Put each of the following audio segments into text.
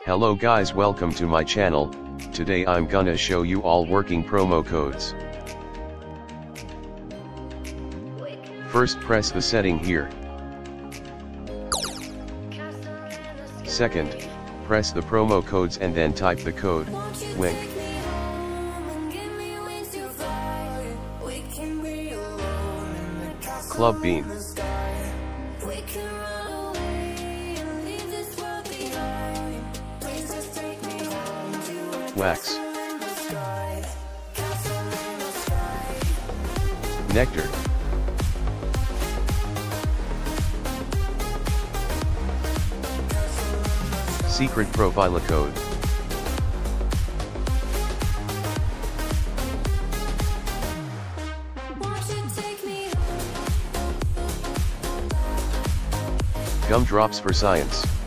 Hello guys welcome to my channel, today I'm gonna show you all working promo codes. First press the setting here. Second, press the promo codes and then type the code, WINK. Club Bean. Wax. Nectar. Secret profile code. Gumdrops for science.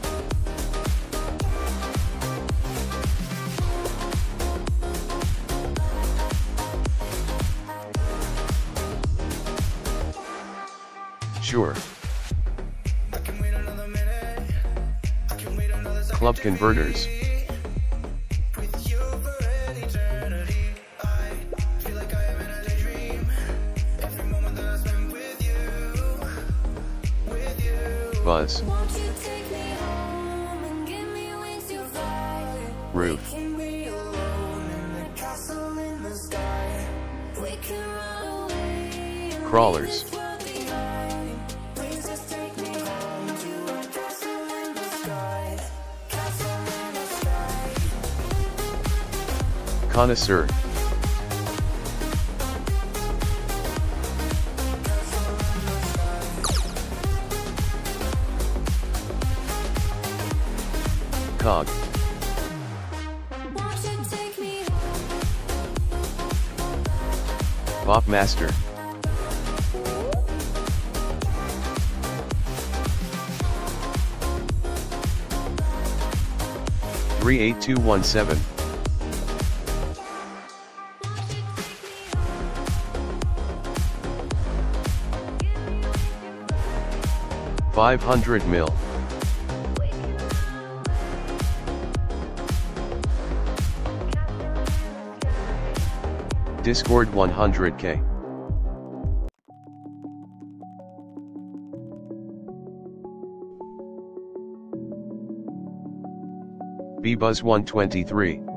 Sure. Club converters. Buzz. Roof. Crawlers. Connoisseur. Cog. Bop Master. Three eight two one seven. Five hundred mil. Discord 100k. B-Buzz 123.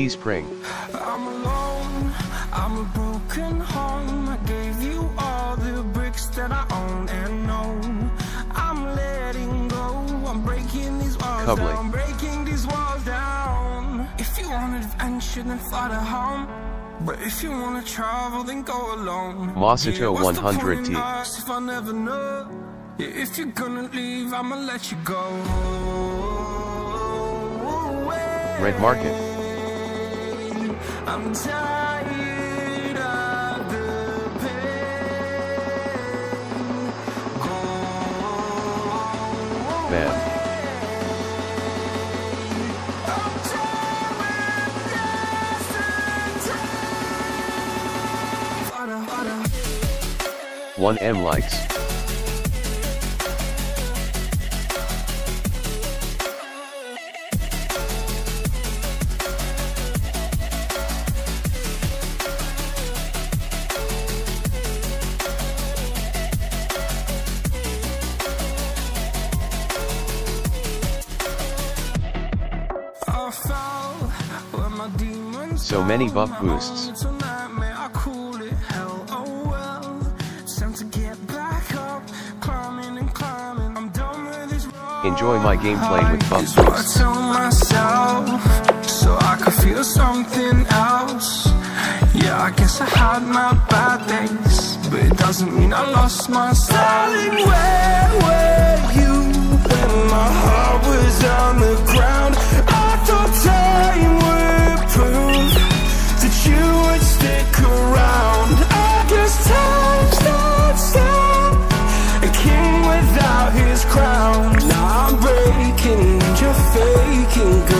Teespring. I'm alone, I'm a broken home. I gave you all the bricks that I own and know. I'm letting go, I'm breaking these walls Cubley. down, breaking these walls down. If you want adventure, then fly to home. But if you wanna travel, then go alone. What's the 100 point in T. If I never know, Yeah, if you're gonna leave, I'ma let you go. Red Market. I'm tired of the pain. Go Bam. I'm tired of yesterday. 1M likes. Done many buff boosts. Enjoy my gameplay with buff boosts. myself, so I could feel something else. Yeah, I guess I had my bad days, but it doesn't mean I lost my Darling, where were you my heart was on the ground? I thought time would prove that you would stick around. I guess time a king without his crown. Now I'm breaking, you're faking.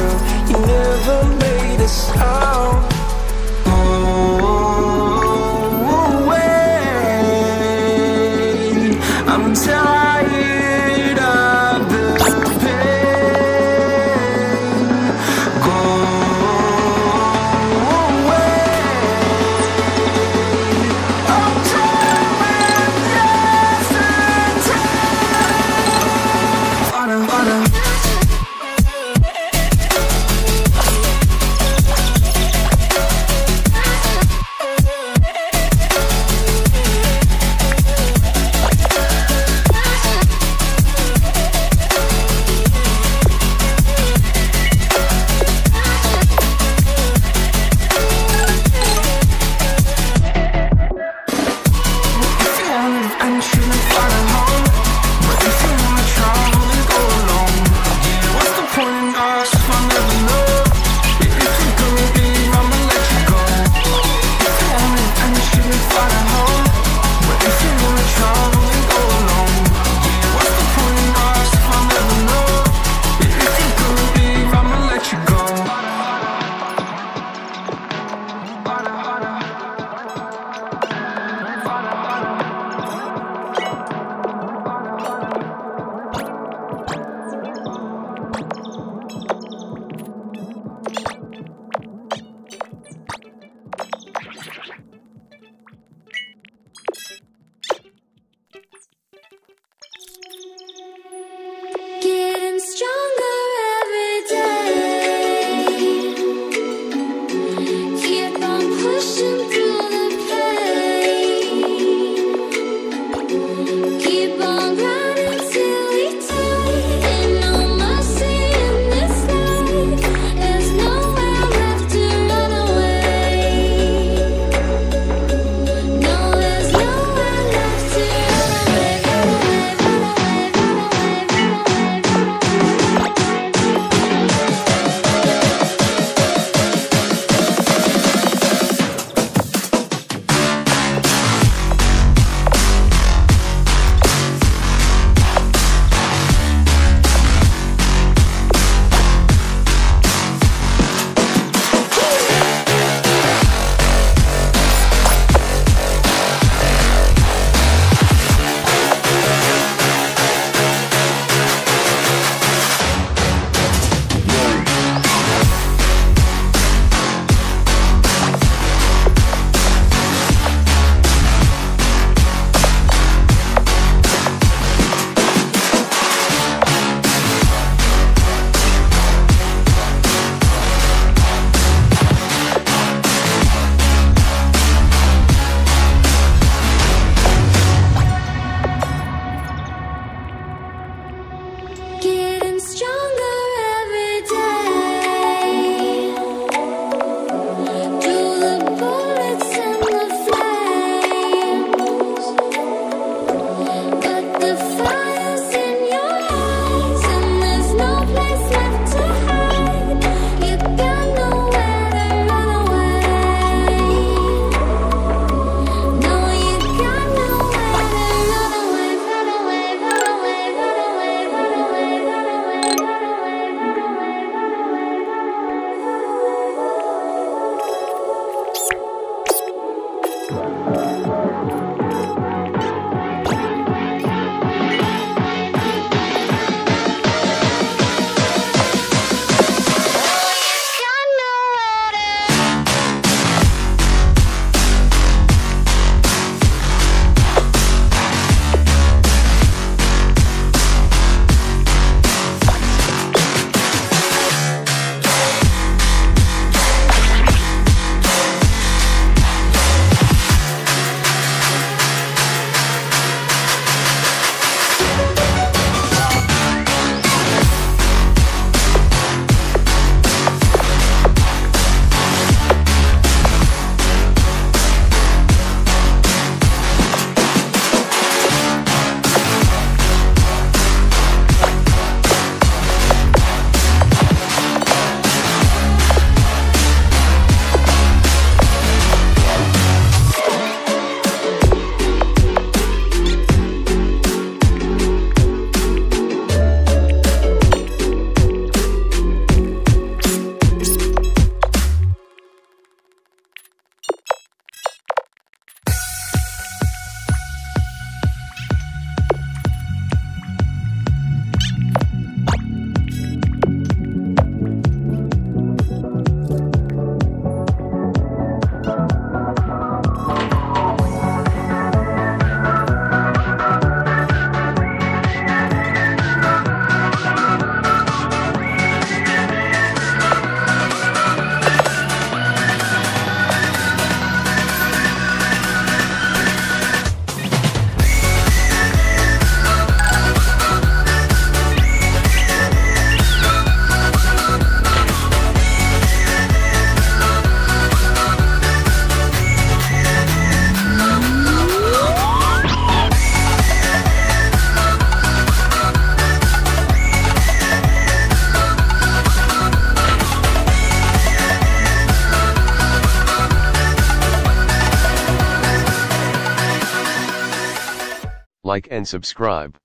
Like and subscribe.